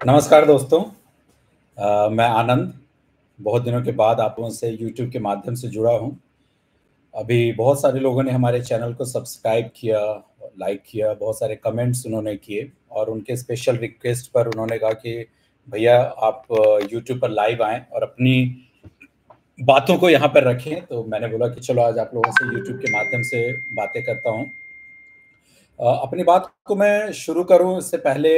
नमस्कार दोस्तों। आ, मैं आनंद। बहुत दिनों के बाद आप लोगों से YouTube के माध्यम से जुड़ा हूँ। अभी बहुत सारे लोगों ने हमारे चैनल को सब्सक्राइब किया लाइक किया बहुत सारे कमेंट्स उन्होंने किए और उनके स्पेशल रिक्वेस्ट पर उन्होंने कहा कि भैया आप YouTube पर लाइव आएँ और अपनी बातों को यहाँ पर रखें। तो मैंने बोला कि चलो आज आप लोगों से यूट्यूब के माध्यम से बातें करता हूँ। अपनी बात को मैं शुरू करूँ इससे पहले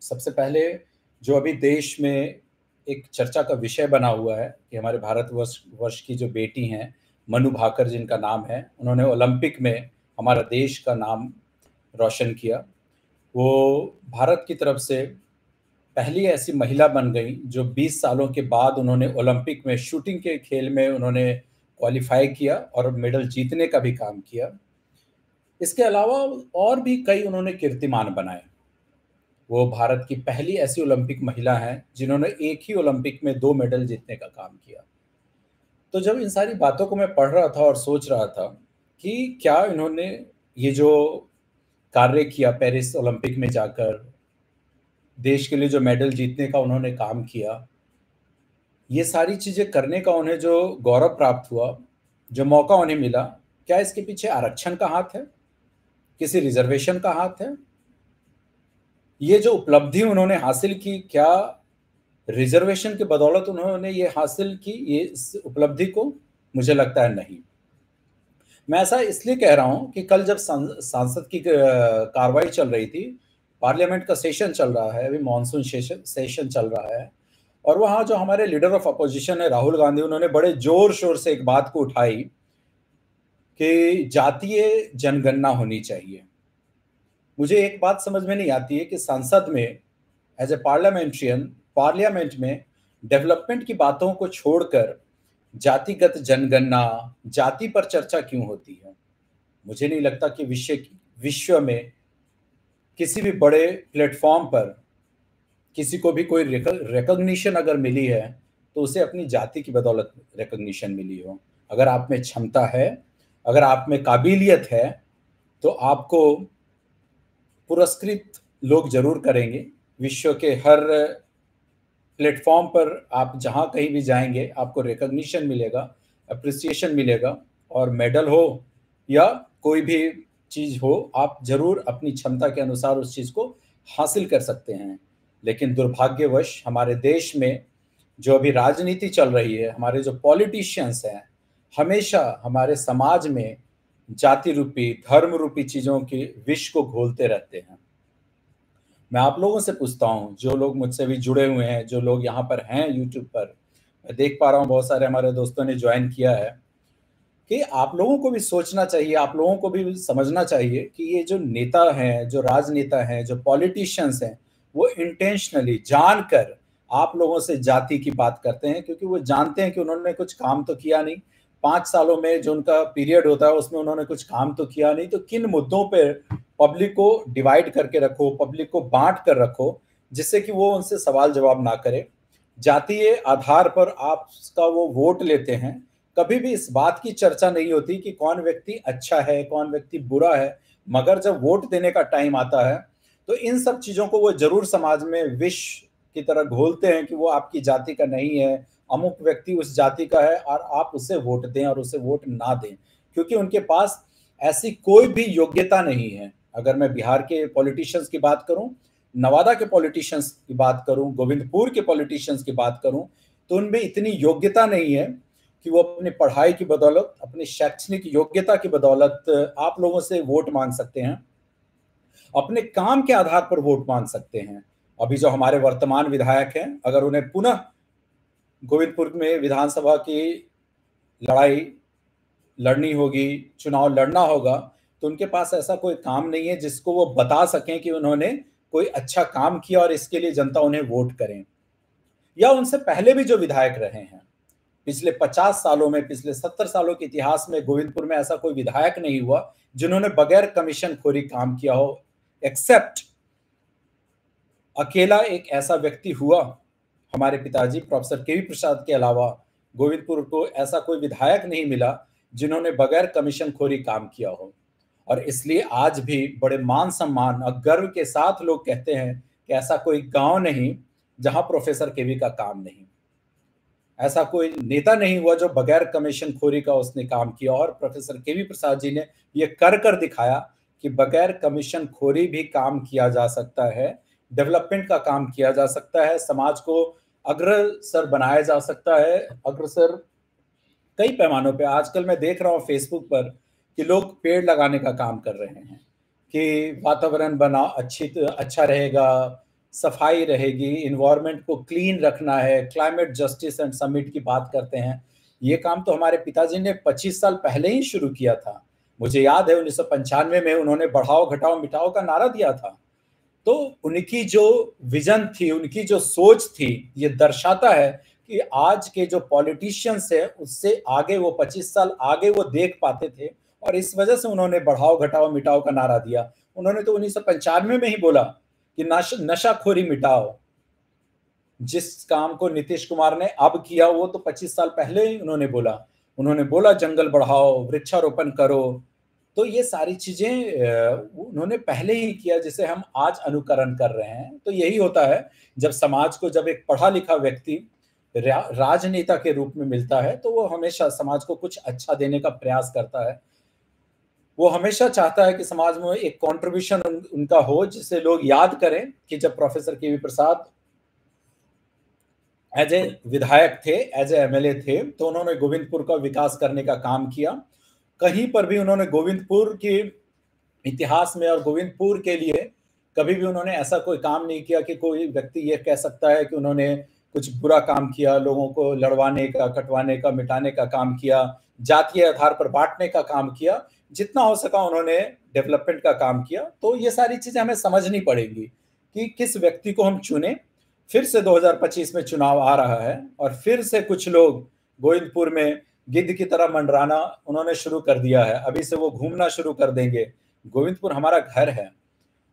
सबसे पहले जो अभी देश में एक चर्चा का विषय बना हुआ है कि हमारे भारत वर्ष वर्ष की जो बेटी हैं, मनु भाकर जिनका नाम है, उन्होंने ओलंपिक में हमारा देश का नाम रोशन किया। वो भारत की तरफ़ से पहली ऐसी महिला बन गई जो 20 सालों के बाद उन्होंने ओलंपिक में शूटिंग के खेल में उन्होंने क्वालिफाई किया और मेडल जीतने का भी काम किया। इसके अलावा और भी कई उन्होंने कीर्तिमान बनाए। वो भारत की पहली ऐसी ओलंपिक महिला हैं जिन्होंने एक ही ओलंपिक में दो मेडल जीतने का काम किया। तो जब इन सारी बातों को मैं पढ़ रहा था और सोच रहा था कि क्या इन्होंने ये जो कार्य किया पेरिस ओलंपिक में जाकर, देश के लिए जो मेडल जीतने का उन्होंने काम किया, ये सारी चीज़ें करने का उन्हें जो गौरव प्राप्त हुआ, जो मौका उन्हें मिला, क्या इसके पीछे आरक्षण का हाथ है? किसी रिजर्वेशन का हाथ है? ये जो उपलब्धि उन्होंने हासिल की, क्या रिजर्वेशन के बदौलत उन्होंने ये हासिल की, ये इस उपलब्धि को? मुझे लगता है नहीं। मैं ऐसा इसलिए कह रहा हूँ कि कल जब सांसद की कार्रवाई चल रही थी, पार्लियामेंट का सेशन चल रहा है, अभी मानसून सेशन सेशन चल रहा है, और वहाँ जो हमारे लीडर ऑफ़ अपोजिशन है, राहुल गांधी, उन्होंने बड़े ज़ोर शोर से एक बात को उठाई कि जातीय जनगणना होनी चाहिए। मुझे एक बात समझ में नहीं आती है कि संसद में एज ए पार्लियामेंट्रियन पार्लियामेंट में डेवलपमेंट की बातों को छोड़कर जातिगत जनगणना, जाति पर चर्चा क्यों होती है? मुझे नहीं लगता कि विश्व विश्व में किसी भी बड़े प्लेटफॉर्म पर किसी को भी कोई रिकॉग्निशन अगर मिली है तो उसे अपनी जाति की बदौलत रिकॉग्निशन मिली हो। अगर आप में क्षमता है, अगर आप में काबिलियत है तो आपको पुरस्कृत लोग ज़रूर करेंगे। विश्व के हर प्लेटफॉर्म पर आप जहाँ कहीं भी जाएँगे, आपको रिकॉग्निशन मिलेगा अप्रिसिएशन मिलेगा और मेडल हो या कोई भी चीज़ हो, आप ज़रूर अपनी क्षमता के अनुसार उस चीज़ को हासिल कर सकते हैं। लेकिन दुर्भाग्यवश हमारे देश में जो अभी राजनीति चल रही है, हमारे जो पॉलिटिशियंस हैं, हमेशा हमारे समाज में जाति रूपी धर्म रूपी चीज़ों के विष को घोलते रहते हैं। मैं आप लोगों से पूछता हूँ, जो लोग मुझसे भी जुड़े हुए हैं, जो लोग यहाँ पर हैं यूट्यूब पर, मैं देख पा रहा हूँ बहुत सारे हमारे दोस्तों ने ज्वाइन किया है, कि आप लोगों को भी सोचना चाहिए, आप लोगों को भी समझना चाहिए कि ये जो नेता हैं, जो राजनेता हैं, जो पॉलिटिशियंस हैं, वो इंटेंशनली जानकर आप लोगों से जाति की बात करते हैं, क्योंकि वो जानते हैं कि उन्होंने कुछ काम तो किया नहीं। पाँच सालों में जो उनका पीरियड होता है, उसमें उन्होंने कुछ काम तो किया नहीं। तो किन मुद्दों पर पब्लिक को डिवाइड करके रखो, पब्लिक को बांट कर रखो, जिससे कि वो उनसे सवाल जवाब ना करे? जातीय आधार पर आपका वो वोट लेते हैं। कभी भी इस बात की चर्चा नहीं होती कि कौन व्यक्ति अच्छा है, कौन व्यक्ति बुरा है, मगर जब वोट देने का टाइम आता है तो इन सब चीज़ों को वो ज़रूर समाज में विष की तरह घोलते हैं कि वो आपकी जाति का नहीं है अमुक व्यक्ति उस जाति का है और आप उसे वोट दें और उसे वोट ना दें, क्योंकि उनके पास ऐसी कोई भी योग्यता नहीं है। अगर मैं बिहार के पॉलिटिशियंस की बात करूँ, नवादा के पॉलिटिशियंस की बात करूँ, गोविंदपुर के पॉलिटिशियंस की बात करूँ तो उनमें इतनी योग्यता नहीं है कि वो अपनी पढ़ाई की बदौलत, अपनी शैक्षणिक योग्यता की बदौलत आप लोगों से वोट मांग सकते हैं, अपने काम के आधार पर वोट मांग सकते हैं। अभी जो हमारे वर्तमान विधायक हैं, अगर उन्हें पुनः गोविंदपुर में विधानसभा की लड़ाई लड़नी होगी, चुनाव लड़ना होगा तो उनके पास ऐसा कोई काम नहीं है जिसको वो बता सकें कि उन्होंने कोई अच्छा काम किया और इसके लिए जनता उन्हें वोट करें। या उनसे पहले भी जो विधायक रहे हैं, पिछले पचास सालों में, पिछले सत्तर सालों के इतिहास में गोविंदपुर में ऐसा कोई विधायक नहीं हुआ जिन्होंने बगैर कमीशन खोरी काम किया हो एक्सेप्ट अकेला एक ऐसा व्यक्ति हुआ हमारे पिताजी प्रोफेसर के वी प्रसाद के अलावा गोविंदपुर को ऐसा कोई विधायक नहीं मिला जिन्होंने बगैर कमीशन खोरी काम किया हो। और इसलिए आज भी बड़े मान सम्मान और गर्व के साथ लोग कहते हैं कि ऐसा कोई गाँव नहीं जहाँ प्रोफेसर केवी का काम नहीं। ऐसा कोई नेता नहीं हुआ जो बगैर कमीशन खोरी का उसने काम किया और प्रोफेसर केवी प्रसाद जी ने यह कर कर दिखाया कि बगैर कमीशन खोरी भी काम किया जा सकता है, डेवलपमेंट का काम किया जा सकता है, समाज को अग्रसर बनाया जा सकता है, अग्रसर कई पैमानों पे। आजकल मैं देख रहा हूँ फेसबुक पर कि लोग पेड़ लगाने का काम कर रहे हैं, कि वातावरण बना, अच्छी अच्छा रहेगा, सफ़ाई रहेगी इन्वायरमेंट को क्लीन रखना है क्लाइमेट जस्टिस एंड समिट की बात करते हैं। ये काम तो हमारे पिताजी ने 25 साल पहले ही शुरू किया था। मुझे याद है उन्नीस सौ पंचानवे में उन्होंने बढ़ाओ घटाओ मिटाओ का नारा दिया था। तो उनकी जो विजन थी, उनकी जो सोच थी, ये दर्शाता है कि आज के जो पॉलिटिशियंस है, उससे आगे वो 25 साल आगे वो देख पाते थे और इस वजह से उन्होंने बढ़ाओ घटाओ मिटाओ का नारा दिया। उन्होंने तो उन्नीस सौ पंचानवे में ही बोला कि नशाखोरी मिटाओ। जिस काम को नीतीश कुमार ने अब किया, वो तो 25 साल पहले ही उन्होंने बोला। उन्होंने बोला, जंगल बढ़ाओ, वृक्षारोपण करो तो ये सारी चीज़ें उन्होंने पहले ही किया जिसे हम आज अनुकरण कर रहे हैं। तो यही होता है जब समाज को जब एक पढ़ा लिखा व्यक्ति राजनेता के रूप में मिलता है तो वो हमेशा समाज को कुछ अच्छा देने का प्रयास करता है। वो हमेशा चाहता है कि समाज में एक कंट्रीब्यूशन उन, उनका हो जिसे लोग याद करें कि जब प्रोफेसर के वी प्रसाद एज ए विधायक थे एज ए एमएलए थे तो उन्होंने गोविंदपुर का विकास करने का काम किया। कहीं पर भी उन्होंने गोविंदपुर के इतिहास में और गोविंदपुर के लिए कभी भी उन्होंने ऐसा कोई काम नहीं किया कि कोई व्यक्ति ये कह सकता है कि उन्होंने कुछ बुरा काम किया, लोगों को लड़वाने का, कटवाने का, मिटाने का काम किया, जातीय आधार पर बांटने का काम किया, जितना हो सका उन्होंने डेवलपमेंट का काम किया। तो ये सारी चीज़ें हमें समझनी पड़ेगी कि किस व्यक्ति को हम चुने। फिर से 2025 में चुनाव आ रहा है और फिर से कुछ लोग गोविंदपुर में गिद्ध की तरह मंडराना उन्होंने शुरू कर दिया है। अभी से वो घूमना शुरू कर देंगे। गोविंदपुर हमारा घर है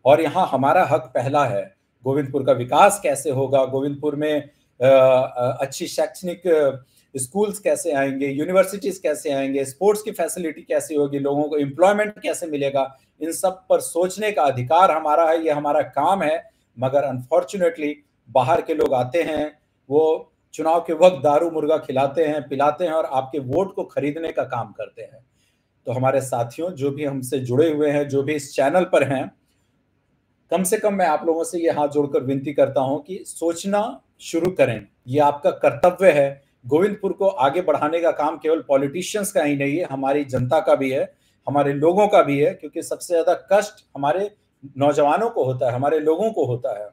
और यहाँ हमारा हक पहला है। गोविंदपुर का विकास कैसे होगा? गोविंदपुर में अच्छी शैक्षणिक स्कूल्स कैसे आएँगे? यूनिवर्सिटीज कैसे आएँगे? स्पोर्ट्स की फैसिलिटी कैसे होगी? लोगों को एम्प्लॉयमेंट कैसे मिलेगा? इन सब पर सोचने का अधिकार हमारा है, ये हमारा काम है। मगर अनफॉर्चुनेटली बाहर के लोग आते हैं, वो चुनाव के वक्त दारू मुर्गा खिलाते हैं, पिलाते हैं और आपके वोट को खरीदने का काम करते हैं। तो हमारे साथियों, जो भी हमसे जुड़े हुए हैं, जो भी इस चैनल पर हैं, कम से कम मैं आप लोगों से ये हाथ जोड़कर विनती करता हूँ कि सोचना शुरू करें। ये आपका कर्तव्य है। गोविंदपुर को आगे बढ़ाने का काम केवल पॉलिटिशियंस का ही नहीं है, हमारी जनता का भी है, हमारे लोगों का भी है, क्योंकि सबसे ज़्यादा कष्ट हमारे नौजवानों को होता है, हमारे लोगों को होता है।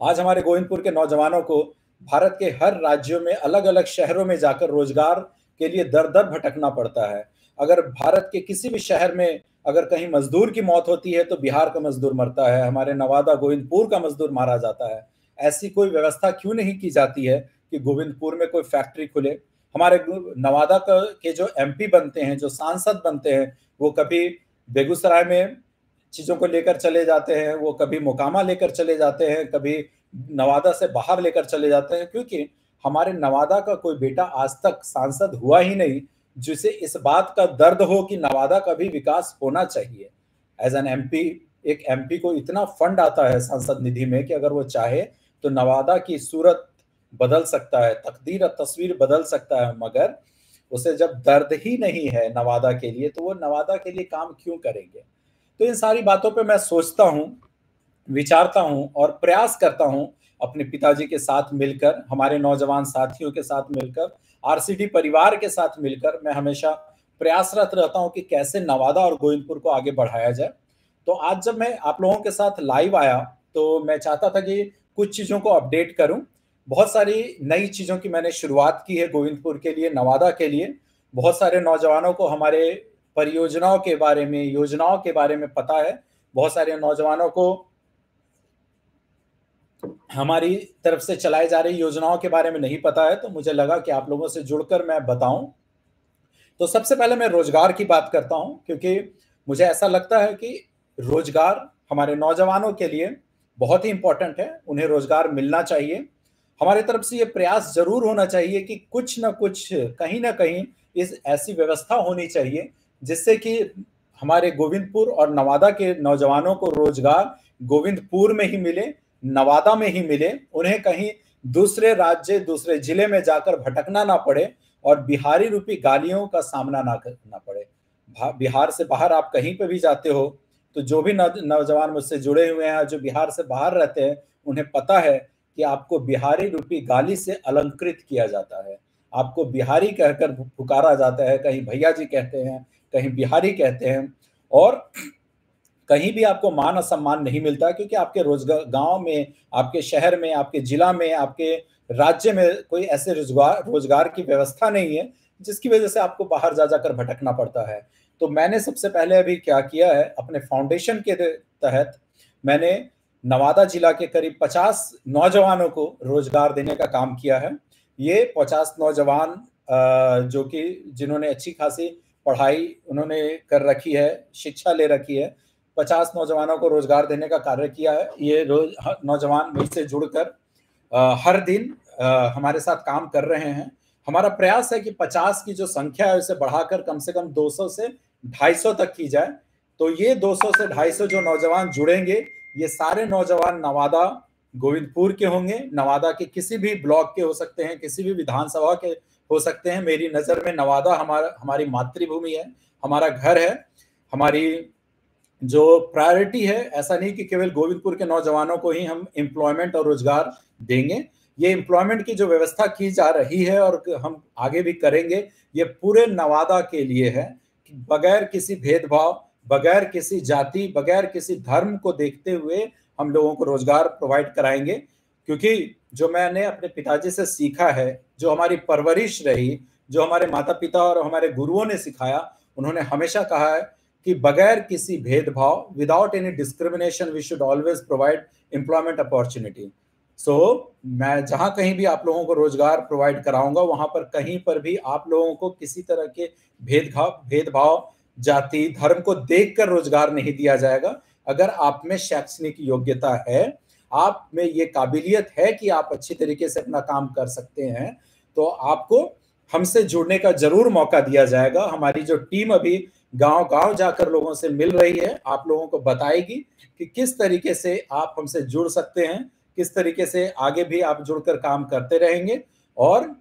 आज हमारे गोविंदपुर के नौजवानों को भारत के हर राज्यों में अलग अलग शहरों में जाकर रोज़गार के लिए दर दर भटकना पड़ता है। अगर भारत के किसी भी शहर में अगर कहीं मजदूर की मौत होती है तो बिहार का मजदूर मरता है, हमारे नवादा गोविंदपुर का मजदूर मारा जाता है। ऐसी कोई व्यवस्था क्यों नहीं की जाती है कि गोविंदपुर में कोई फैक्ट्री खुले? हमारे नवादा के जो एमपी बनते हैं, जो सांसद बनते हैं, वो कभी बेगूसराय में चीज़ों को लेकर चले जाते हैं, वो कभी मोकामा लेकर चले जाते हैं, कभी नवादा से बाहर लेकर चले जाते हैं, क्योंकि हमारे नवादा का कोई बेटा आज तक सांसद हुआ ही नहीं, जिसे इस बात का दर्द हो कि नवादा का भी विकास होना चाहिए। एज एन एमपी एक एमपी को इतना फंड आता है सांसद निधि में कि अगर वो चाहे तो नवादा की सूरत बदल सकता है, तकदीर और तस्वीर बदल सकता है, मगर उसे जब दर्द ही नहीं है नवादा के लिए तो वो नवादा के लिए काम क्यों करेंगे? तो इन सारी बातों पे मैं सोचता हूँ विचारता हूँ और प्रयास करता हूँ अपने पिताजी के साथ मिलकर, हमारे नौजवान साथियों के साथ मिलकर, आरसीडी परिवार के साथ मिलकर मैं हमेशा प्रयासरत रहता हूँ कि कैसे नवादा और गोविंदपुर को आगे बढ़ाया जाए। तो आज जब मैं आप लोगों के साथ लाइव आया तो मैं चाहता था कि कुछ चीज़ों को अपडेट करूँ। बहुत सारी नई चीज़ों की मैंने शुरुआत की है गोविंदपुर के लिए, नवादा के लिए। बहुत सारे नौजवानों को हमारे परियोजनाओं के बारे में, योजनाओं के बारे में पता है। बहुत सारे नौजवानों को हमारी तरफ़ से चलाई जा रही योजनाओं के बारे में नहीं पता है तो मुझे लगा कि आप लोगों से जुड़कर मैं बताऊँ। तो सबसे पहले मैं रोज़गार की बात करता हूँ, क्योंकि मुझे ऐसा लगता है कि रोज़गार हमारे नौजवानों के लिए बहुत ही इंपॉर्टेंट है, उन्हें रोज़गार मिलना चाहिए। हमारी तरफ़ से ये प्रयास ज़रूर होना चाहिए कि कुछ ना कुछ, कहीं ना कहीं इस ऐसी व्यवस्था होनी चाहिए, जिससे कि हमारे गोविंदपुर और नवादा के नौजवानों को रोज़गार गोविंदपुर में ही मिले नवादा में ही मिले, उन्हें कहीं दूसरे राज्य, दूसरे ज़िले में जाकर भटकना ना पड़े और बिहारी रूपी गालियों का सामना ना करना पड़े। बिहार से बाहर आप कहीं पे भी जाते हो तो जो भी नौजवान मुझसे जुड़े हुए हैं, जो बिहार से बाहर रहते हैं, उन्हें पता है कि आपको बिहारी रूपी गाली से अलंकृत किया जाता है। आपको बिहारी कहकर पुकारा जाता है, कहीं भैया जी कहते हैं, कहीं बिहारी कहते हैं, और कहीं भी आपको मान और सम्मान नहीं मिलता, क्योंकि आपके रोज़गार, गाँव में, आपके शहर में, आपके जिला में, आपके राज्य में कोई ऐसे रोज़गार रोज़गार की व्यवस्था नहीं है, जिसकी वजह से आपको बाहर जा जाकर भटकना पड़ता है। तो मैंने सबसे पहले अभी क्या किया है, अपने फाउंडेशन के तहत मैंने नवादा जिला के करीब 50 नौजवानों को रोज़गार देने का काम किया है। ये 50 नौजवान जो कि जिन्होंने अच्छी खासी पढ़ाई उन्होंने कर रखी है, शिक्षा ले रखी है 50 नौजवानों को रोज़गार देने का कार्य किया है। ये रोज नौजवान मुझसे जुड़कर हर दिन हमारे साथ काम कर रहे हैं। हमारा प्रयास है कि 50 की जो संख्या है उसे बढ़ाकर कम से कम 200 से 250 तक की जाए। तो ये 200 से 250 जो नौजवान जुड़ेंगे, ये सारे नौजवान नवादा, गोविंदपुर के होंगे। नवादा के किसी भी ब्लॉक के हो सकते हैं, किसी भी विधानसभा के हो सकते हैं। मेरी नज़र में नवादा हमारा, हमारी मातृभूमि है, हमारा घर है, हमारी जो प्रायोरिटी है, ऐसा नहीं कि केवल गोविंदपुर के नौजवानों को ही हम एम्प्लॉयमेंट और रोज़गार देंगे। ये एम्प्लॉयमेंट की जो व्यवस्था की जा रही है और हम आगे भी करेंगे, ये पूरे नवादा के लिए है। बगैर किसी भेदभाव, बगैर किसी जाति, बगैर किसी धर्म को देखते हुए हम लोगों को रोज़गार प्रोवाइड कराएँगे। क्योंकि जो मैंने अपने पिताजी से सीखा है, जो हमारी परवरिश रही, जो हमारे माता पिता और हमारे गुरुओं ने सिखाया, उन्होंने हमेशा कहा है कि बगैर किसी भेदभाव without any discrimination we should always provide employment opportunity so मैं जहाँ कहीं भी आप लोगों को रोज़गार प्रोवाइड कराऊँगा, वहाँ पर कहीं पर भी आप लोगों को किसी तरह के भेदभाव भेदभाव, जाति, धर्म को देखकर रोज़गार नहीं दिया जाएगा। अगर आप में शैक्षणिक योग्यता है, आप में ये काबिलियत है कि आप अच्छी तरीके से अपना काम कर सकते हैं तो आपको हमसे जुड़ने का ज़रूर मौका दिया जाएगा। हमारी जो टीम अभी गाँव गाँव जाकर लोगों से मिल रही है, आप लोगों को बताएगी कि किस तरीके से आप हमसे जुड़ सकते हैं, किस तरीके से आगे भी आप जुड़कर काम करते रहेंगे। और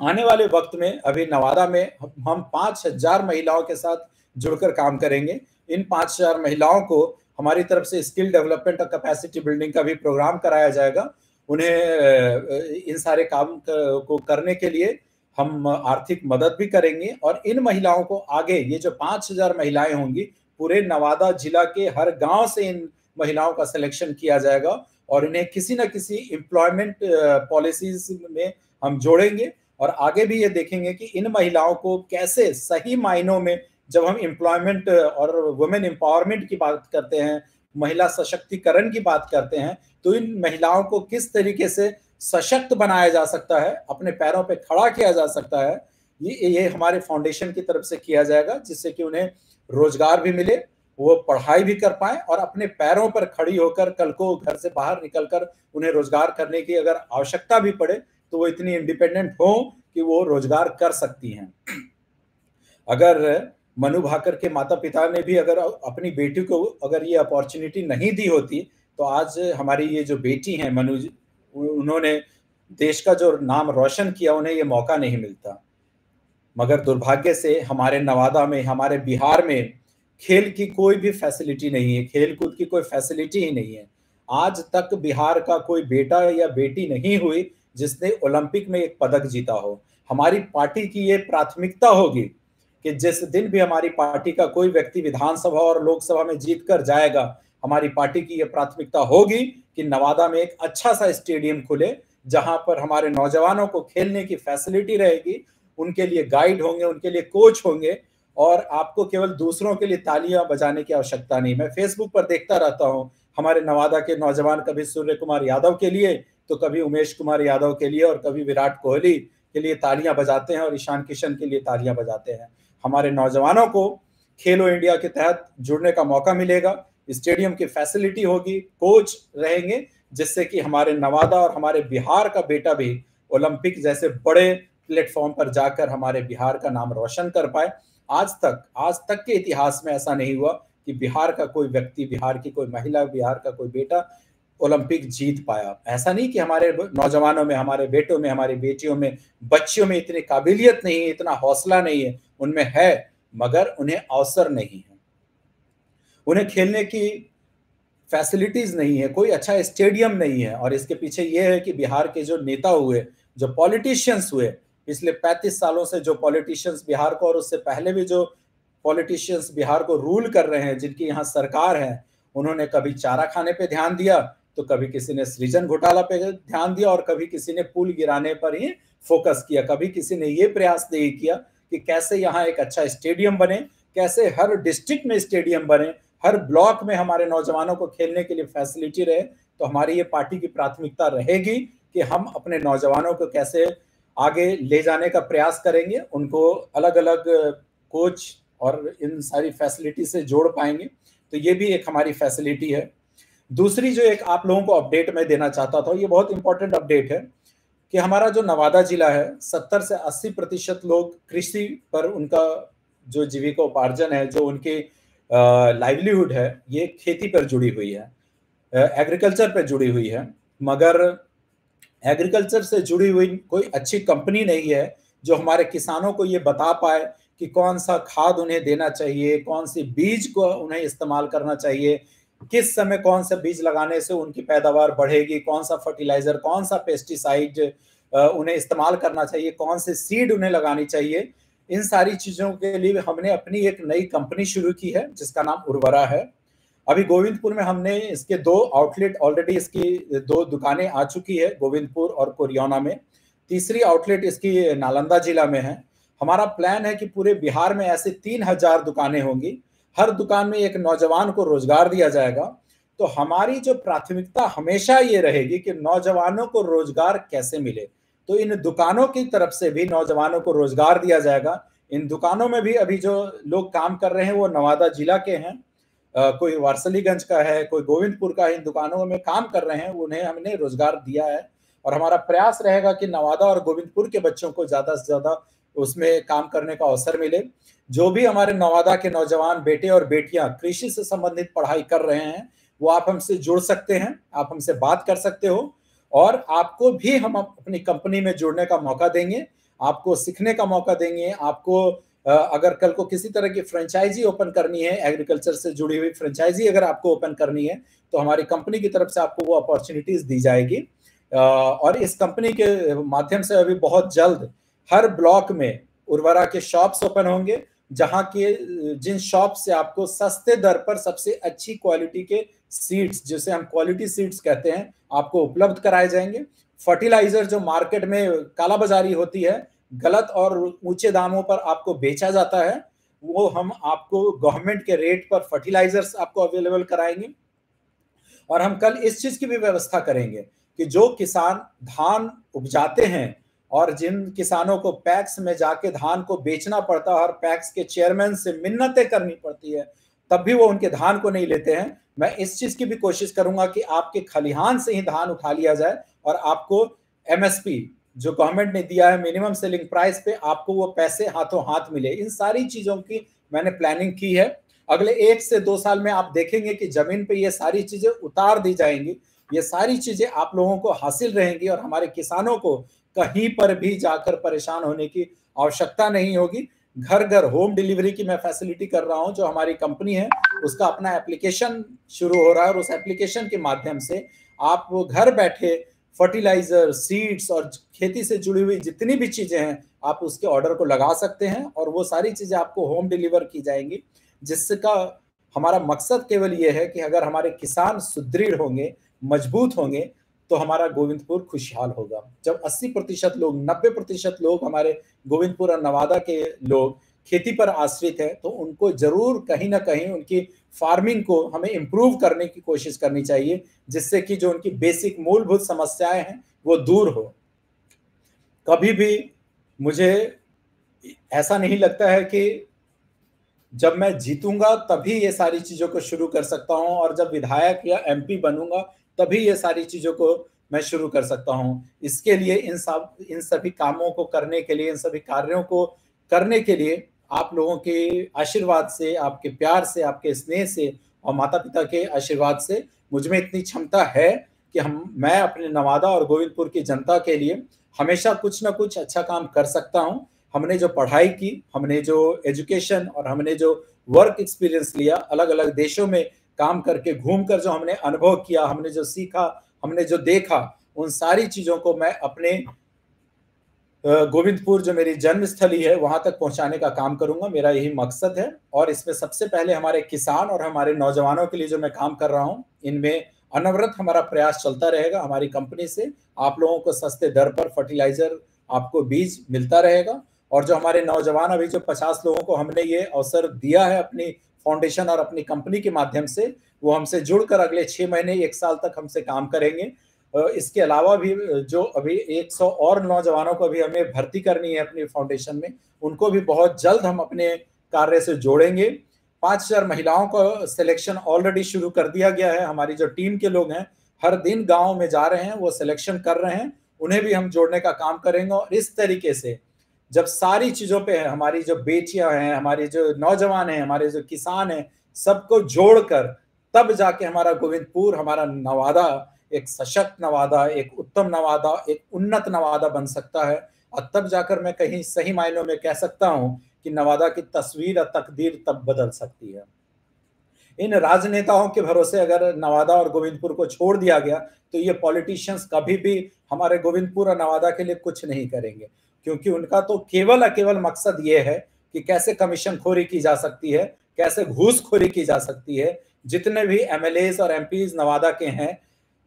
आने वाले वक्त में, अभी नवादा में, हम पाँच हज़ार महिलाओं के साथ जुड़कर काम करेंगे। इन पाँच हज़ार महिलाओं को हमारी तरफ़ से स्किल डेवलपमेंट और कैपेसिटी बिल्डिंग का भी प्रोग्राम कराया जाएगा। उन्हें इन सारे काम को करने के लिए हम आर्थिक मदद भी करेंगे और इन महिलाओं को आगे, ये जो पाँच हज़ार महिलाएँ होंगी, पूरे नवादा जिला के हर गाँव से इन महिलाओं का सिलेक्शन किया जाएगा और इन्हें किसी न किसी एम्प्लॉयमेंट पॉलिसीज़ में हम जोड़ेंगे और आगे भी ये देखेंगे कि इन महिलाओं को कैसे सही मायनों में जब हम एम्प्लॉयमेंट और वुमेन एम्पावरमेंट की बात करते हैं, महिला सशक्तिकरण की बात करते हैं तो इन महिलाओं को किस तरीके से सशक्त बनाया जा सकता है, अपने पैरों पे खड़ा किया जा सकता है, ये ये हमारे फाउंडेशन की तरफ़ से किया जाएगा, जिससे कि उन्हें रोज़गार भी मिले, वो पढ़ाई भी कर पाए और अपने पैरों पर खड़ी होकर कल को घर से बाहर निकलकर उन्हें रोज़गार करने की अगर आवश्यकता भी पड़े तो वो इतनी इंडिपेंडेंट हो कि वो रोज़गार कर सकती हैं। अगर मनु भाकर के माता पिता ने भी अगर अपनी बेटी को अगर ये अपॉर्चुनिटी नहीं दी होती तो आज हमारी ये जो बेटी हैं मनु उन्होंने देश का जो नाम रोशन किया, उन्हें ये मौका नहीं मिलता। मगर दुर्भाग्य से हमारे नवादा में, हमारे बिहार में खेल की कोई भी फैसिलिटी नहीं है खेल कूद की कोई फैसिलिटी ही नहीं है। आज तक बिहार का कोई बेटा या बेटी नहीं हुई जिसने ओलंपिक में एक पदक जीता हो। हमारी पार्टी की ये प्राथमिकता होगी कि जिस दिन भी हमारी पार्टी का कोई व्यक्ति विधानसभा और लोकसभा में जीत कर जाएगा हमारी पार्टी की यह प्राथमिकता होगी कि नवादा में एक अच्छा सा स्टेडियम खुले, जहाँ पर हमारे नौजवानों को खेलने की फैसिलिटी रहेगी, उनके लिए गाइड होंगे, उनके लिए कोच होंगे, और आपको केवल दूसरों के लिए तालियाँ बजाने की आवश्यकता नहीं। मैं फेसबुक पर देखता रहता हूँ, हमारे नवादा के नौजवान कभी सूर्य कुमार यादव के लिए तो कभी उमेश कुमार यादव के लिए, और कभी विराट कोहली के लिए तालियाँ बजाते हैं, और ईशान किशन के लिए तालियाँ बजाते हैं। हमारे नौजवानों को खेलो इंडिया के तहत जुड़ने का मौका मिलेगा स्टेडियम की फैसिलिटी होगी कोच रहेंगे, जिससे कि हमारे नवादा और हमारे बिहार का बेटा भी ओलंपिक जैसे बड़े प्लेटफॉर्म पर जाकर हमारे बिहार का नाम रोशन कर पाए। आज तक आज तक के इतिहास में ऐसा नहीं हुआ कि बिहार का कोई व्यक्ति, बिहार की कोई महिला, बिहार का कोई बेटा ओलंपिक जीत पाया। ऐसा नहीं कि हमारे नौजवानों में, हमारे बेटों में, हमारी बेटियों में, बच्चियों में इतनी काबिलियत नहीं है, इतना हौसला नहीं है, उनमें है, मगर उन्हें अवसर नहीं है। उन्हें खेलने की फैसिलिटीज़ नहीं है, कोई अच्छा स्टेडियम नहीं है। और इसके पीछे ये है कि बिहार के जो नेता हुए, जो पॉलिटिशियंस हुए, पिछले 35 सालों से जो पॉलिटिशियंस बिहार को और उससे पहले भी जो पॉलिटिशियंस बिहार को रूल कर रहे हैं, जिनकी यहाँ सरकार है, उन्होंने कभी चारा खाने पे ध्यान दिया तो कभी किसी ने सृजन घोटाला पे ध्यान दिया और कभी किसी ने पुल गिराने पर ही फोकस किया, कभी किसी ने ये प्रयास नहीं किया कि कैसे यहाँ एक अच्छा स्टेडियम बने, कैसे हर डिस्ट्रिक्ट में स्टेडियम बने हर ब्लॉक में हमारे नौजवानों को खेलने के लिए फैसिलिटी रहे तो हमारी ये पार्टी की प्राथमिकता रहेगी कि हम अपने नौजवानों को कैसे आगे ले जाने का प्रयास करेंगे, उनको अलग अलग कोच और इन सारी फैसिलिटी से जोड़ पाएँगे। तो ये भी एक हमारी फैसिलिटी है। दूसरी जो एक आप लोगों को अपडेट मैं देना चाहता था, ये बहुत इंपॉर्टेंट अपडेट है कि हमारा जो नवादा जिला है, सत्तर से अस्सी प्रतिशत लोग कृषि पर उनका जो जीविका उपार्जन है, जो उनकी लाइवलीहुड है, ये खेती पर जुड़ी हुई है एग्रीकल्चर पर जुड़ी हुई है, मगर एग्रीकल्चर से जुड़ी हुई कोई अच्छी कंपनी नहीं है जो हमारे किसानों को ये बता पाए कि कौन सा खाद उन्हें देना चाहिए, कौन सी बीज को उन्हें इस्तेमाल करना चाहिए, किस समय कौन सा बीज लगाने से उनकी पैदावार बढ़ेगी, कौन सा फर्टिलाइज़र कौन सा पेस्टिसाइड उन्हें इस्तेमाल करना चाहिए, कौन से सीड उन्हें लगानी चाहिए इन सारी चीज़ों के लिए हमने अपनी एक नई कंपनी शुरू की है, जिसका नाम उर्वरा है। अभी गोविंदपुर में हमने इसके दो आउटलेट ऑलरेडी इसकी दो दुकानें आ चुकी है, गोविंदपुर और कोरियोना में। तीसरी आउटलेट इसकी नालंदा जिला में है। हमारा प्लान है कि पूरे बिहार में ऐसे तीन हज़ार दुकानें होंगी। हर दुकान में एक नौजवान को रोज़गार दिया जाएगा। तो हमारी जो प्राथमिकता हमेशा ये रहेगी कि नौजवानों को रोज़गार कैसे मिले। तो इन दुकानों की तरफ़ से भी नौजवानों को रोज़गार दिया जाएगा। इन दुकानों में भी अभी जो लोग काम कर रहे हैं, वो नवादा जिला के हैं। कोई वारसलीगंज का है, कोई गोविंदपुर का है, इन दुकानों में काम कर रहे हैं, उन्हें हमने रोज़गार दिया है। और हमारा प्रयास रहेगा कि नवादा और गोविंदपुर के बच्चों को ज़्यादा से ज़्यादा उसमें काम करने का अवसर मिले। जो भी हमारे नवादा के नौजवान बेटे और बेटियाँ कृषि से संबंधित पढ़ाई कर रहे हैं, वो आप हमसे जुड़ सकते हैं, आप हमसे बात कर सकते हो। और आपको भी हम अपनी कंपनी में जुड़ने का मौका देंगे, आपको सीखने का मौका देंगे, आपको अगर कल को किसी तरह की फ्रेंचाइजी ओपन करनी है एग्रीकल्चर से जुड़ी हुई फ्रेंचाइजी अगर आपको ओपन करनी है तो हमारी कंपनी की तरफ़ से आपको वो अपॉर्चुनिटीज़ दी जाएगी। और इस कंपनी के माध्यम से अभी बहुत जल्द हर ब्लॉक में उर्वरा के शॉप्स ओपन होंगे, जहाँ के, जिन शॉप से आपको सस्ते दर पर सबसे अच्छी क्वालिटी के सीड्स, जिसे हम क्वालिटी सीड्स कहते हैं, आपको उपलब्ध कराए जाएँगे। फर्टिलाइज़र जो मार्केट में काला बाजारी होती है, गलत और ऊँचे दामों पर आपको बेचा जाता है, वो हम आपको गवर्नमेंट के रेट पर फर्टिलाइजर्स आपको अवेलेबल कराएँगे। और हम कल इस चीज़ की भी व्यवस्था करेंगे कि जो किसान धान उपजाते हैं और जिन किसानों को पैक्स में जाके धान को बेचना पड़ता है और पैक्स के चेयरमैन से मिन्नतें करनी पड़ती है तब भी वो उनके धान को नहीं लेते हैं। मैं इस चीज़ की भी कोशिश करूँगा कि आपके खलिहान से ही धान उठा लिया जाए और आपको एमएसपी जो गवर्नमेंट ने दिया है मिनिमम सेलिंग प्राइस पे, आपको वो पैसे हाथों हाथ मिले। इन सारी चीज़ों की मैंने प्लानिंग की है। अगले एक से दो साल में आप देखेंगे कि ज़मीन पे ये सारी चीज़ें उतार दी जाएँगी। ये सारी चीज़ें आप लोगों को हासिल रहेंगी और हमारे किसानों को कहीं पर भी जाकर परेशान होने की आवश्यकता नहीं होगी। घर घर होम डिलीवरी की मैं फैसिलिटी कर रहा हूँ, जो हमारी कंपनी है, उसका अपना एप्लीकेशन शुरू हो रहा है और उस एप्लीकेशन के माध्यम से आप वो घर बैठे फर्टिलाइज़र सीड्स और खेती से जुड़ी हुई जितनी भी चीज़ें हैं, आप उसके ऑर्डर को लगा सकते हैं और वो सारी चीज़ें आपको होम डिलीवर की जाएँगी, जिसका हमारा मकसद केवल ये है कि अगर हमारे किसान सुदृढ़ होंगे, मज़बूत होंगे तो हमारा गोविंदपुर खुशहाल होगा। जब 80 प्रतिशत लोग 90 प्रतिशत लोग हमारे गोविंदपुर और नवादा के लोग खेती पर आश्रित है तो उनको ज़रूर कहीं ना कहीं उनकी फ़ार्मिंग को हमें इम्प्रूव करने की कोशिश करनी चाहिए, जिससे कि जो उनकी बेसिक मूलभूत समस्याएँ हैं, वो दूर हो। कभी भी मुझे ऐसा नहीं लगता है कि जब मैं जीतूँगा, तभी ये सारी चीज़ों को शुरू कर सकता हूँ, और जब विधायक या एमपी बनूँगा तभी ये सारी चीज़ों को मैं शुरू कर सकता हूँ। इसके लिए इन सब, इन सभी कामों को करने के लिए, इन सभी कार्यों को करने के लिए आप लोगों के आशीर्वाद से, आपके प्यार से, आपके स्नेह से और माता पिता के आशीर्वाद से मुझमें इतनी क्षमता है कि हम, मैं अपने नवादा और गोविंदपुर की जनता के लिए हमेशा कुछ ना कुछ अच्छा काम कर सकता हूँ। हमने जो पढ़ाई की, हमने जो एजुकेशन और हमने जो वर्क एक्सपीरियंस लिया अलग अलग देशों में काम करके घूम कर जो हमने अनुभव किया, हमने जो सीखा, हमने जो देखा, उन सारी चीज़ों को मैं अपने गोविंदपुर जो मेरी जन्मस्थली है, वहाँ तक पहुँचाने का काम करूँगा। मेरा यही मकसद है। और इसमें सबसे पहले हमारे किसान और हमारे नौजवानों के लिए जो मैं काम कर रहा हूँ, इनमें अनवरत हमारा प्रयास चलता रहेगा हमारी कंपनी से। आप लोगों को सस्ते दर पर फर्टिलाइज़र आपको बीज मिलता रहेगा। और जो हमारे नौजवान अभी जो पचास लोगों को हमने ये अवसर दिया है अपनी फाउंडेशन और अपनी कंपनी के माध्यम से वो हमसे जुड़कर अगले छः महीने, एक साल तक हमसे काम करेंगे। इसके अलावा भी जो अभी 100 और नौजवानों को भी हमें भर्ती करनी है अपनी फाउंडेशन में, उनको भी बहुत जल्द हम अपने कार्य से जोड़ेंगे। पाँच हज़ार महिलाओं का सिलेक्शन ऑलरेडी शुरू कर दिया गया है। हमारी जो टीम के लोग हैं, हर दिन गाँव में जा रहे हैं, वो सिलेक्शन कर रहे हैं। उन्हें भी हम जोड़ने का काम करेंगे और इस तरीके से जब सारी चीज़ों पे हमारी जो बेटियाँ हैं, हमारे जो नौजवान हैं, हमारे जो किसान हैं, सबको जोड़कर तब जाके हमारा गोविंदपुर, हमारा नवादा एक सशक्त नवादा, एक उत्तम नवादा, एक उन्नत नवादा बन सकता है। और तब जाकर मैं कहीं सही मायनों में कह सकता हूँ कि नवादा की तस्वीर और तकदीर तब बदल सकती है। इन राजनेताओं के भरोसे अगर नवादा और गोविंदपुर को छोड़ दिया गया तो ये पॉलिटिशियंस कभी भी हमारे गोविंदपुर और नवादा के लिए कुछ नहीं करेंगे। क्योंकि उनका तो केवल केवल मकसद ये है कि कैसे कमीशन खोरी की जा सकती है, कैसे घूसखोरी की जा सकती है। जितने भी एमएलए और एमपीज नवादा के हैं,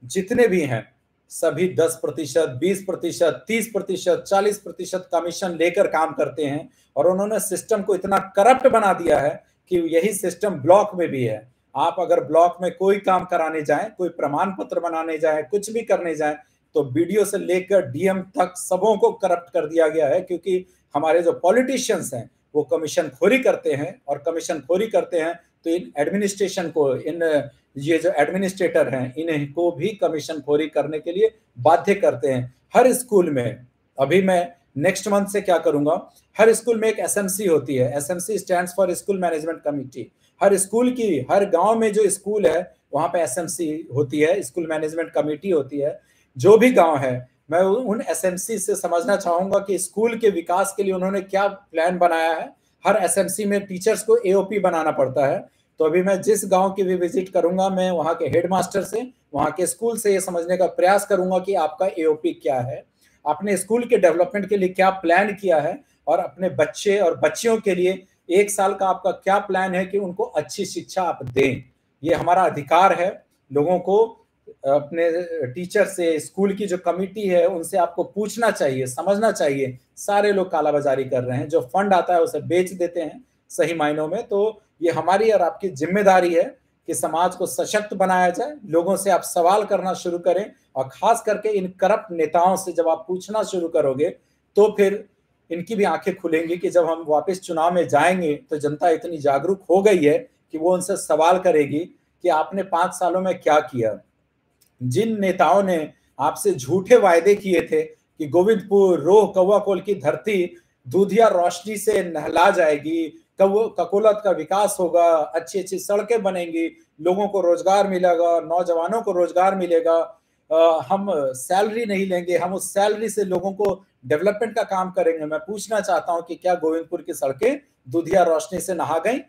जितने भी हैं, सभी 10 प्रतिशत, बीस प्रतिशत, तीस प्रतिशत, चालीस प्रतिशत कमीशन लेकर काम करते हैं और उन्होंने सिस्टम को इतना करप्ट बना दिया है कि यही सिस्टम ब्लॉक में भी है। आप अगर ब्लॉक में कोई काम कराने जाए, कोई प्रमाण पत्र बनाने जाए, कुछ भी करने जाए तो बीडीओ से लेकर डीएम तक सबों को करप्ट कर दिया गया है, क्योंकि हमारे जो पॉलिटिशियंस हैं, वो कमीशन खोरी करते हैं और कमीशन खोरी करते हैं तो इन एडमिनिस्ट्रेशन को, इन, ये जो एडमिनिस्ट्रेटर हैं, इनको भी कमीशन खोरी करने के लिए बाध्य करते हैं। हर स्कूल में, अभी मैं नेक्स्ट मंथ से क्या करूँगा, हर स्कूल में एक एसएमसी होती है। SMC stands for school management committee her school की, हर गाँव में जो स्कूल है, वहाँ पे एसएमसी होती है स्कूल मैनेजमेंट कमेटी होती है। जो भी गाँव है, मैं उन एसएमसी से समझना चाहूँगा कि स्कूल के विकास के लिए उन्होंने क्या प्लान बनाया है। हर एसएमसी में टीचर्स को एओपी बनाना पड़ता है। तो अभी मैं जिस गाँव की भी विज़िट करूँगा, मैं वहाँ के हेडमास्टर से, वहाँ के स्कूल से ये समझने का प्रयास करूँगा कि आपका एओपी क्या है। आपने स्कूल के डेवलपमेंट के लिए क्या प्लान किया है? और अपने बच्चे और बच्चियों के लिए एक साल का आपका क्या प्लान है कि उनको अच्छी शिक्षा आप दें? ये हमारा अधिकार है। लोगों को अपने टीचर से स्कूल की जो कमिटी है, उनसे आपको पूछना चाहिए, समझना चाहिए। सारे लोग कालाबाजारी कर रहे हैं। जो फंड आता है, उसे बेच देते हैं सही मायनों में। तो ये हमारी और आपकी ज़िम्मेदारी है कि समाज को सशक्त बनाया जाए। लोगों से आप सवाल करना शुरू करें और खास करके इन करप्ट नेताओं से जब आप पूछना शुरू करोगे तो फिर इनकी भी आँखें खुलेंगी कि जब हम वापस चुनाव में जाएँगे तो जनता इतनी जागरूक हो गई है कि वो उनसे सवाल करेगी कि आपने पाँच सालों में क्या किया। जिन नेताओं ने आपसे झूठे वायदे किए थे कि गोविंदपुर रोह कौवा कोल की धरती दूधिया रोशनी से नहला जाएगी ककोलत का विकास होगा अच्छी अच्छी सड़कें बनेंगी, लोगों को रोज़गार मिलेगा, नौजवानों को रोज़गार मिलेगा हम सैलरी नहीं लेंगे, हम उस सैलरी से लोगों को डेवलपमेंट का काम करेंगे। मैं पूछना चाहता हूँ कि क्या गोविंदपुर की सड़कें दुधिया रोशनी से नहा गई?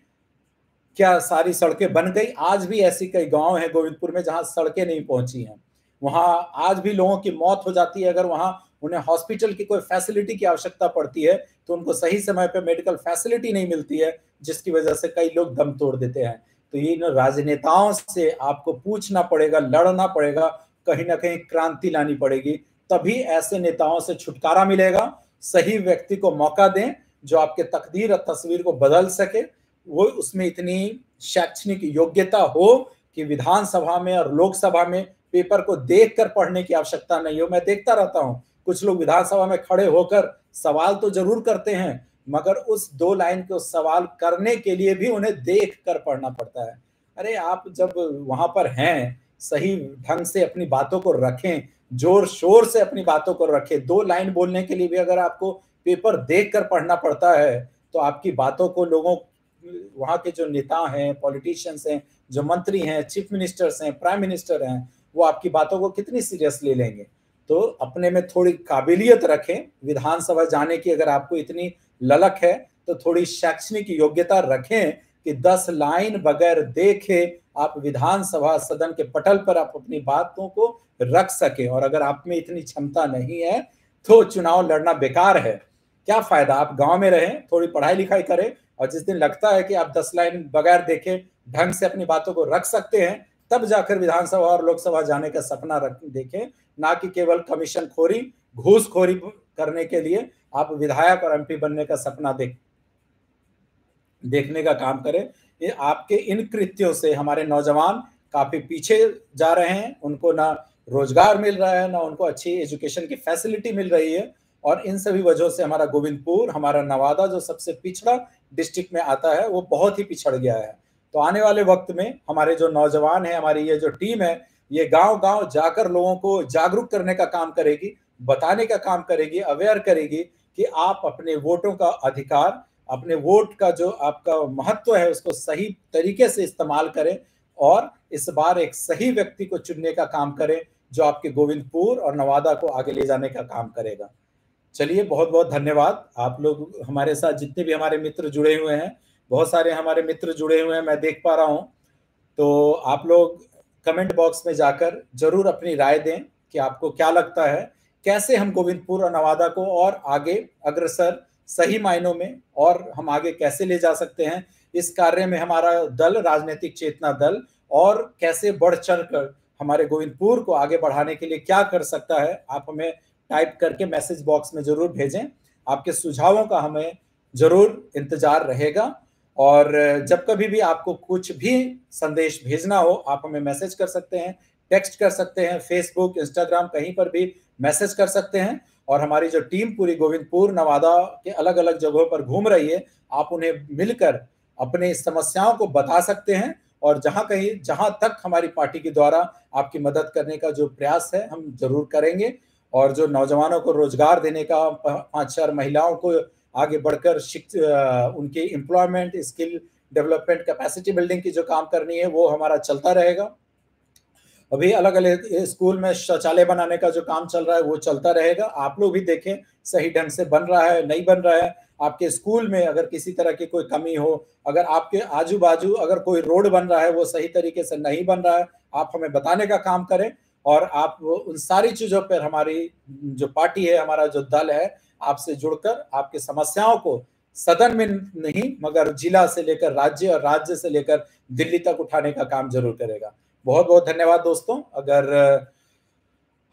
क्या सारी सड़कें बन गई? आज भी ऐसी कई गाँव हैं गोविंदपुर में जहाँ सड़कें नहीं पहुँची हैं। वहाँ आज भी लोगों की मौत हो जाती है। अगर वहाँ उन्हें हॉस्पिटल की कोई फैसिलिटी की आवश्यकता पड़ती है तो उनको सही समय पर मेडिकल फैसिलिटी नहीं मिलती है, जिसकी वजह से कई लोग दम तोड़ देते हैं। तो ये राजनेताओं से आपको पूछना पड़ेगा, लड़ना पड़ेगा, कहीं ना कहीं क्रांति लानी पड़ेगी। तभी ऐसे नेताओं से छुटकारा मिलेगा। सही व्यक्ति को मौका दें जो आपके तकदीर और तस्वीर को बदल सके। वो उसमें इतनी शैक्षणिक योग्यता हो कि विधानसभा में और लोकसभा में पेपर को देख कर पढ़ने की आवश्यकता नहीं हो। मैं देखता रहता हूँ, कुछ लोग विधानसभा में खड़े होकर सवाल तो ज़रूर करते हैं, मगर उस दो लाइन के सवाल करने के लिए भी उन्हें देख कर पढ़ना पड़ता है। अरे, आप जब वहाँ पर हैं, सही ढंग से अपनी बातों को रखें ज़ोर शोर से अपनी बातों को रखें, दो लाइन बोलने के लिए भी अगर आपको पेपर देख कर पढ़ना पड़ता है तो आपकी बातों को लोगों वहाँ के जो नेता हैं पॉलिटिशियंस हैं, जो मंत्री हैं चीफ मिनिस्टर्स हैं प्राइम मिनिस्टर हैं, वो आपकी बातों को कितनी सीरियस ले लेंगे? तो अपने में थोड़ी काबिलियत रखें। विधानसभा जाने की अगर आपको इतनी ललक है तो थोड़ी शैक्षणिक योग्यता रखें कि दस लाइन बगैर देखे आप विधानसभा सदन के पटल पर आप अपनी बातों को रख सके। और अगर आप में इतनी क्षमता नहीं है तो चुनाव लड़ना बेकार है। क्या फ़ायदा? आप गाँव में रहें, थोड़ी पढ़ाई लिखाई करें और जिस दिन लगता है कि आप दस लाइन बगैर देखे ढंग से अपनी बातों को रख सकते हैं, तब जाकर विधानसभा और लोकसभा जाने का सपना रख, देखें, ना कि केवल कमीशन खोरी घूस खोरी करने के लिए आप विधायक और एमपी बनने का सपना देख, देखने का काम करें। ये आपके इन कृत्यों से हमारे नौजवान काफ़ी पीछे जा रहे हैं। उनको ना रोज़गार मिल रहा है, ना उनको अच्छी एजुकेशन की फैसिलिटी मिल रही है। और इन सभी वजहों से हमारा गोविंदपुर, हमारा नवादा जो सबसे पिछड़ा डिस्ट्रिक्ट में आता है, वो बहुत ही पिछड़ गया है। तो आने वाले वक्त में हमारे जो नौजवान है, हमारी ये जो टीम है, ये गाँव गाँव जाकर लोगों को जागरूक करने का काम करेगी, बताने का काम करेगी अवेयर करेगी कि आप अपने वोटों का अधिकार, अपने वोट का जो आपका महत्व है, उसको सही तरीके से इस्तेमाल करें और इस बार एक सही व्यक्ति को चुनने का काम करें, जो आपके गोविंदपुर और नवादा को आगे ले जाने का काम करेगा। चलिए बहुत बहुत धन्यवाद। आप लोग हमारे साथ जितने भी हमारे मित्र जुड़े हुए हैं, बहुत सारे हमारे मित्र जुड़े हुए हैं, मैं देख पा रहा हूँ। तो आप लोग कमेंट बॉक्स में जाकर ज़रूर अपनी राय दें कि आपको क्या लगता है, कैसे हम गोविंदपुर और नवादा को और आगे अग्रसर, सही मायनों में और हम आगे कैसे ले जा सकते हैं? इस कार्य में हमारा दल, राजनीतिक चेतना दल और कैसे बढ़ चढ़ कर हमारे गोविंदपुर को आगे बढ़ाने के लिए क्या कर सकता है, आप हमें टाइप करके मैसेज बॉक्स में ज़रूर भेजें। आपके सुझावों का हमें ज़रूर इंतज़ार रहेगा। और जब कभी भी आपको कुछ भी संदेश भेजना हो, आप हमें मैसेज कर सकते हैं, टेक्स्ट कर सकते हैं फेसबुक इंस्टाग्राम कहीं पर भी मैसेज कर सकते हैं। और हमारी जो टीम पूरी गोविंदपुर, नवादा के अलग अलग जगहों पर घूम रही है, आप उन्हें मिलकर अपने समस्याओं को बता सकते हैं। और जहाँ कहीं, जहाँ तक हमारी पार्टी के द्वारा आपकी मदद करने का जो प्रयास है, हम ज़रूर करेंगे। और जो नौजवानों को रोज़गार देने का पाँच चार महिलाओं को आगे बढ़कर उनकी employment skill development capacity building की जो काम करनी है, वो हमारा चलता रहेगा। अभी अलग अलग स्कूल में शौचालय बनाने का जो काम चल रहा है, वो चलता रहेगा। आप लोग भी देखें, सही ढंग से बन रहा है, नहीं बन रहा है। आपके स्कूल में अगर किसी तरह की कोई कमी हो, अगर आपके आजू बाजू अगर कोई रोड बन रहा है, वो सही तरीके से नहीं बन रहा है, आप हमें बताने का काम करें। और आप उन सारी चीज़ों पर हमारी जो पार्टी है, हमारा जो दल है, आपसे जुड़कर, आपकी समस्याओं को सदन में नहीं, मगर जिला से लेकर राज्य और राज्य से लेकर दिल्ली तक उठाने का काम ज़रूर करेगा। बहुत बहुत धन्यवाद दोस्तों। अगर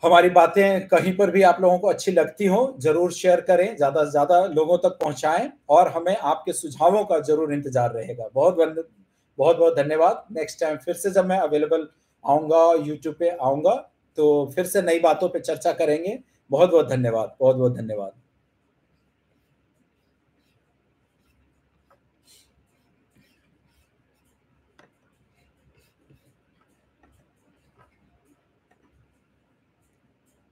हमारी बातें कहीं पर भी आप लोगों को अच्छी लगती हो, ज़रूर शेयर करें, ज़्यादा से ज़्यादा लोगों तक पहुंचाएँ, और हमें आपके सुझावों का ज़रूर इंतज़ार रहेगा। बहुत बहुत बहुत धन्यवाद। नेक्स्ट टाइम फिर से जब मैं अवेलेबल आऊँगा यूट्यूब पे आऊँगा तो फिर से नई बातों पे चर्चा करेंगे। बहुत बहुत धन्यवाद बहुत बहुत धन्यवाद।